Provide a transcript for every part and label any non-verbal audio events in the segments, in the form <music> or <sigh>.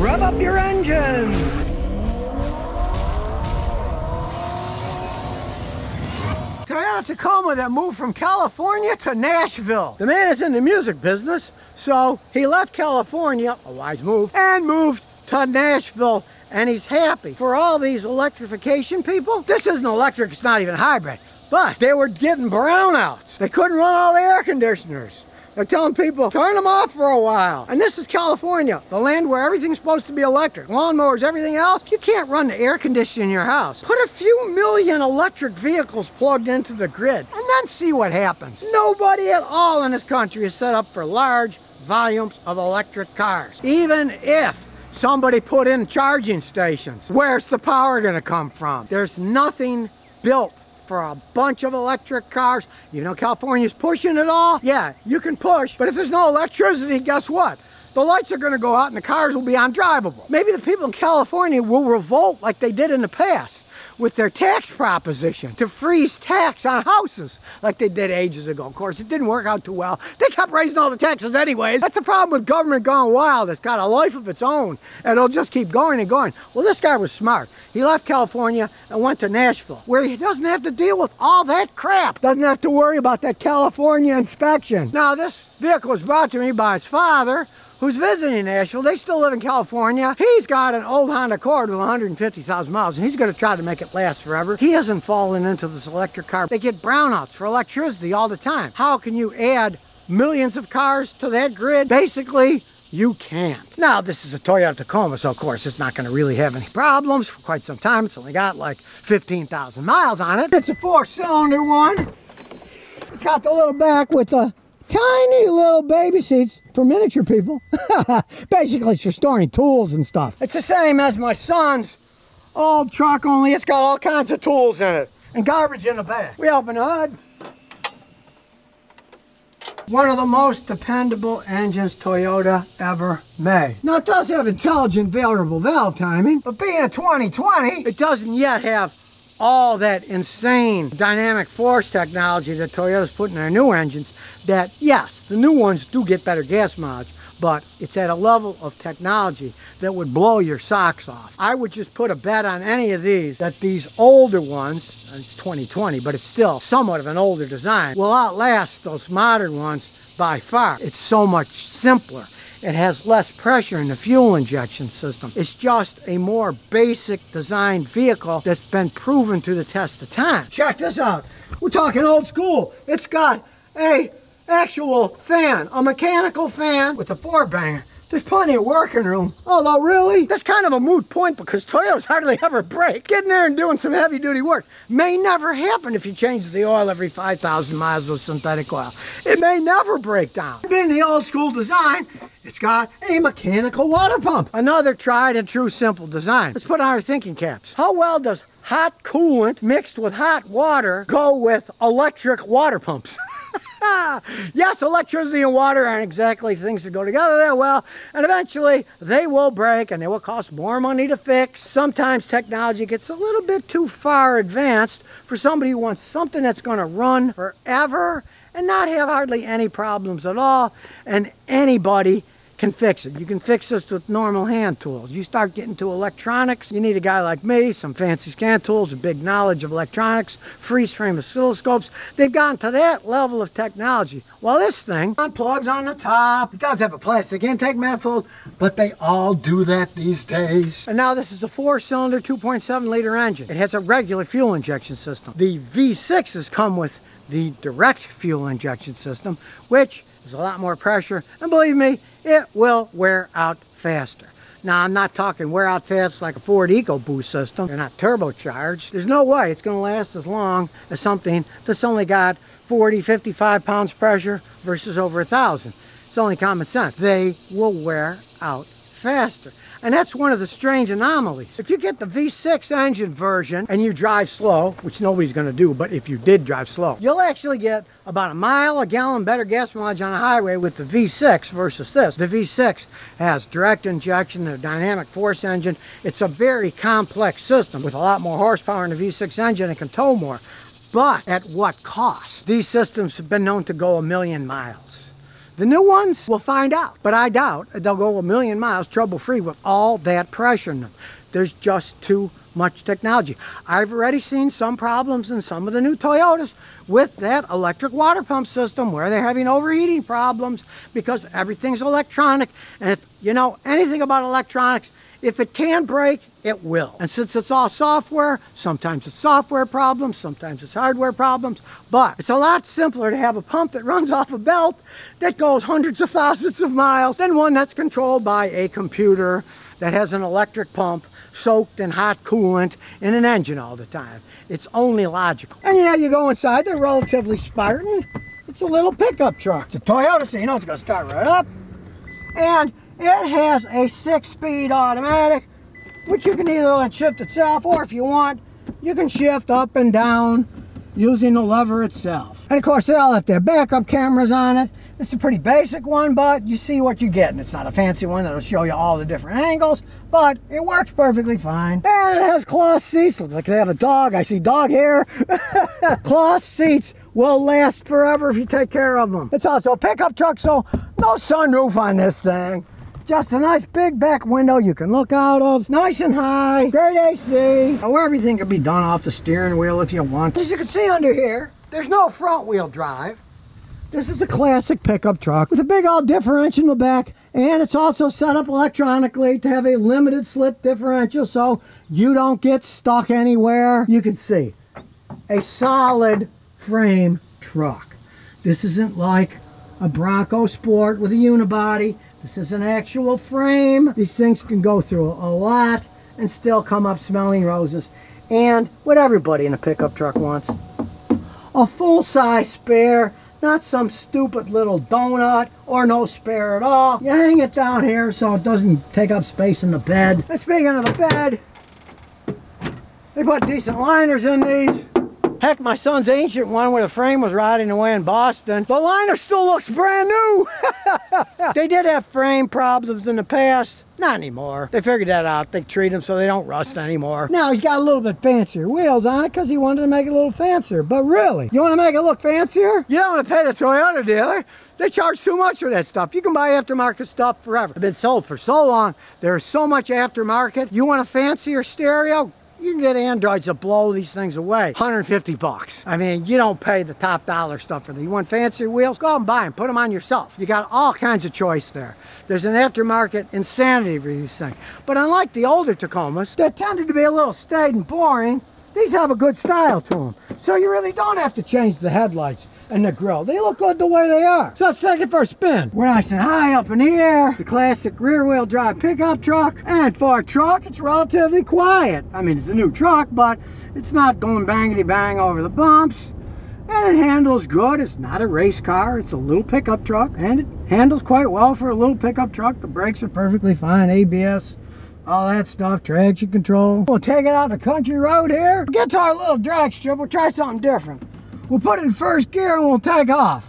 Rev up your engines! Toyota Tacoma that moved from California to Nashville. The man is in the music business, so he left California, a wise move, and moved to Nashville, and he's happy. For all these electrification people, this isn't electric, it's not even hybrid, but they were getting brownouts. They couldn't run all the air conditioners. They're telling people, turn them off for a while. And this is California, the land where everything's supposed to be electric. Lawnmowers, everything else. You can't run the air conditioning in your house. Put a few million electric vehicles plugged into the grid and then see what happens. Nobody at all in this country is set up for large volumes of electric cars. Even if somebody put in charging stations, where's the power gonna come from? There's nothing built for a bunch of electric cars. You know California's pushing it all? Yeah, you can push, but if there's no electricity, guess what? The lights are gonna go out and the cars will be undrivable. Maybe the people in California will revolt like they did in the past with their tax proposition to freeze tax on houses like they did ages ago. Of course, it didn't work out too well. They kept raising all the taxes anyways. That's the problem with government gone wild. It's got a life of its own and it'll just keep going and going. Well, this guy was smart. He left California and went to Nashville where he doesn't have to deal with all that crap. Doesn't have to worry about that California inspection. Now, this vehicle was brought to me by his father who's visiting Nashville. They still live in California. He's got an old Honda Accord with 150,000 miles, and he's going to try to make it last forever. He hasn't fallen into this electric car. They get brownouts for electricity all the time. How can you add millions of cars to that grid? Basically, you can't. Now, this is a Toyota Tacoma, so of course it's not going to really have any problems for quite some time. It's only got like 15,000 miles on it. It's a four-cylinder one. It's got the little back with the tiny little baby seats for miniature people. <laughs> Basically, it's for storing tools and stuff. It's the same as my son's old truck, only it's got all kinds of tools in it and garbage in the back. We open the hood. One of the most dependable engines Toyota ever made. Now it does have intelligent variable valve timing, but being a 2020, it doesn't yet have all that insane dynamic force technology that Toyota's put in their new engines that, yes, the new ones do get better gas mileage, but it's at a level of technology that would blow your socks off. I would just put a bet on any of these that these older ones, it's 2020, but it's still somewhat of an older design, will outlast those modern ones by far. It's so much simpler. It has less pressure in the fuel injection system. It's just a more basic design vehicle that's been proven to the test of time. Check this out. We're talking old school. It's got a actual fan, a mechanical fan with a four banger. There's plenty of working room. Although really, that's kind of a moot point because Toyotas hardly <laughs> ever break. Getting there and doing some heavy duty work may never happen if you change the oil every 5,000 miles with synthetic oil. It may never break down. Being the old school design, it's got a mechanical water pump. Another tried and true simple design. Let's put on our thinking caps. How well does hot coolant mixed with hot water go with electric water pumps? <laughs> <laughs> yes, electricity and water aren't exactly things that go together that well, and eventually they will break and they will cost more money to fix. Sometimes technology gets a little bit too far advanced for somebody who wants something that's going to run forever and not have hardly any problems at all, and anybody can fix it. You can fix this with normal hand tools. You start getting to electronics, you need a guy like me, some fancy scan tools, a big knowledge of electronics, freeze frame oscilloscopes. They've gotten to that level of technology. Well, this thing unplugs on the top. It does have a plastic intake manifold, but they all do that these days. And now this is a four-cylinder, 2.7 liter engine. It has a regular fuel injection system. The V6s come with the direct fuel injection system, which is a lot more pressure. And believe me, it will wear out faster. Now, I'm not talking wear out fast like a Ford EcoBoost system. They're not turbocharged. There's no way it's going to last as long as something that's only got 40, 55 pounds pressure versus over a thousand. It's only common sense. They will wear out faster. And that's one of the strange anomalies. If you get the V6 engine version and you drive slow, which nobody's gonna do, but if you did drive slow, you'll actually get about a mile a gallon better gas mileage on a highway with the V6 versus this. The V6 has direct injection, a dynamic force engine. It's a very complex system with a lot more horsepower in the V6 engine. It can tow more. But at what cost? These systems have been known to go a million miles. The new ones, we'll find out. But I doubt they'll go a million miles trouble-free with all that pressure in them. There's just too much technology. I've already seen some problems in some of the new Toyotas with that electric water pump system where they're having overheating problems because everything's electronic. And if you know anything about electronics, if it can break, it will. And since it's all software, sometimes it's software problems, sometimes it's hardware problems, but it's a lot simpler to have a pump that runs off a belt that goes hundreds of thousands of miles than one that's controlled by a computer that has an electric pump soaked in hot coolant in an engine all the time. It's only logical. And yeah, you go inside, they're relatively Spartan. It's a little pickup truck. It's a Toyota, so you know it's gonna start right up. And it has a six-speed automatic, which you can either let shift itself, or if you want, you can shift up and down using the lever itself. And of course, they all have their backup cameras on it. It's a pretty basic one, but you see what you're getting. It's not a fancy one that'll show you all the different angles, but it works perfectly fine. And it has cloth seats. Looks like they have a dog. I see dog hair. <laughs> cloth seats will last forever if you take care of them. It's also a pickup truck, so no sunroof on this thing. Just a nice big back window you can look out of. Nice and high. Great AC. Where everything can be done off the steering wheel if you want. As you can see under here, there's no front wheel drive. This is a classic pickup truck with a big old differential in the back and it's also set up electronically to have a limited slip differential so you don't get stuck anywhere. You can see a solid frame truck. This isn't like a Bronco Sport with a unibody. This is an actual frame. These things can go through a lot and still come up smelling roses. And what everybody in a pickup truck wants a full-size spare, not some stupid little donut or no spare at all. You hang it down here so it doesn't take up space in the bed. And speaking of the bed, they put decent liners in these. Heck, my son's ancient one where the frame was rotting away in Boston. The liner still looks brand new. <laughs> they did have frame problems in the past. Not anymore. They figured that out. They treat them so they don't rust anymore. Now he's got a little bit fancier wheels on it because he wanted to make it a little fancier. But really, you want to make it look fancier? You don't want to pay the Toyota dealer. They charge too much for that stuff. You can buy aftermarket stuff forever. It's been sold for so long. There's so much aftermarket. You want a fancier stereo? You can get Androids that blow these things away. 150 bucks. I mean, you don't pay the top dollar stuff for them. You want fancier wheels? Go out and buy them. Put them on yourself. You got all kinds of choice there. There's an aftermarket insanity for these things. But unlike the older Tacomas that tended to be a little staid and boring, these have a good style to them. So you really don't have to change the headlights and the grill. They look good the way they are. So let's take it for a spin. We're nice and high up in the air. The classic rear wheel drive pickup truck. And for a truck, it's relatively quiet. I mean, it's a new truck, but it's not going bangity bang over the bumps. And it handles good. It's not a race car. It's a little pickup truck. And it handles quite well for a little pickup truck. The brakes are perfectly fine. ABS all that stuff, traction control. We'll take it out the country road here. Get to our little drag strip, we'll try something different. We'll put it in first gear and we'll take off.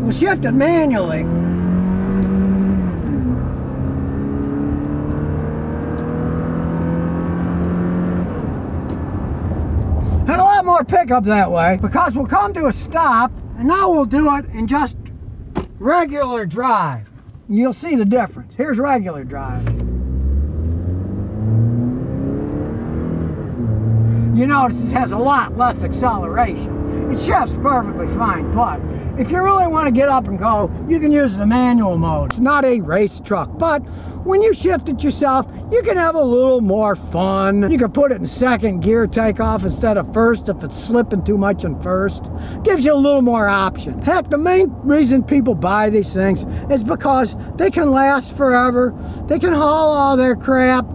We'll shift it manually. And a lot more pickup that way because we'll come to a stop and now we'll do it in just regular drive. You'll see the difference. Here's regular drive. You notice it has a lot less acceleration. It shifts perfectly fine, but if you really want to get up and go, you can use the manual mode. It's not a race truck, but when you shift it yourself, you can have a little more fun. You can put it in second gear takeoff instead of first if it's slipping too much in first. Gives you a little more option. Heck, the main reason people buy these things is because they can last forever. They can haul all their crap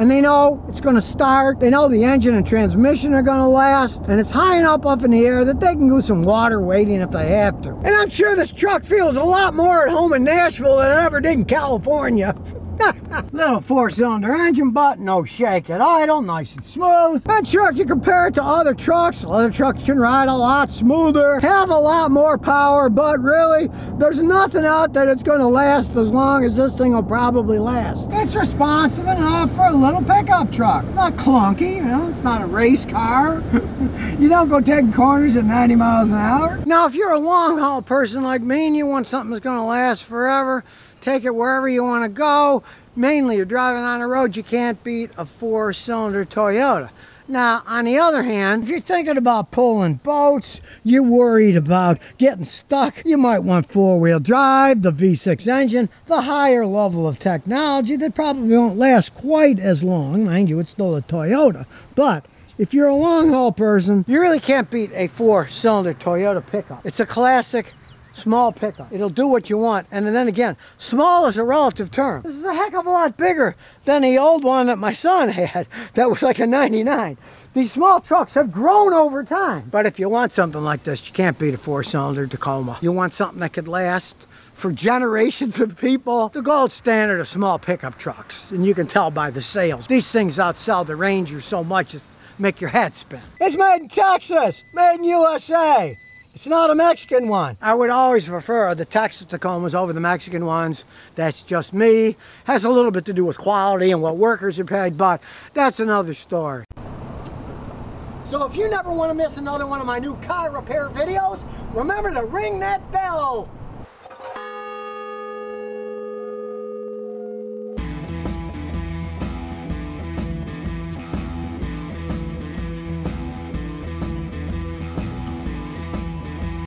and they know it's going to start. They know the engine and transmission are going to last, and it's high enough up in the air that they can do some water waiting if they have to. And I'm sure this truck feels a lot more at home in Nashville than it ever did in California. <laughs> <laughs> Little four-cylinder engine, but no shake at idle, nice and smooth. And sure, if you compare it to other trucks, other trucks can ride a lot smoother, have a lot more power, but really, there's nothing out there that's gonna last as long as this thing will probably last. It's responsive enough for a little pickup truck. It's not clunky, you know, it's not a race car. <laughs> you don't go taking corners at 90 miles an hour. Now, if you're a long haul person like me and you want something that's gonna last forever, take it wherever you want to go. Mainly, you're driving on a road, you can't beat a four-cylinder Toyota. Now, on the other hand, if you're thinking about pulling boats, you're worried about getting stuck, you might want four-wheel drive, the V6 engine, the higher level of technology that probably won't last quite as long. Mind you, it's still a Toyota. But if you're a long-haul person, you really can't beat a four-cylinder Toyota pickup. It's a classic small pickup. It'll do what you want. And then again, small is a relative term. This is a heck of a lot bigger than the old one that my son <laughs> had. That was like a 99. These small trucks have grown over time. But if you want something like this, you can't beat a four-cylinder Tacoma. You want something that could last for generations of people. The gold standard of small pickup trucks. And you can tell by the sales. These things outsell the Ranger so much it make your head spin. It's made in Texas, made in USA. It's not a Mexican one. I would always prefer the Texas Tacomas over the Mexican ones. That's just me. Has a little bit to do with quality and what workers are paid, but that's another story. So if you never want to miss another one of my new car repair videos, remember to ring that bell.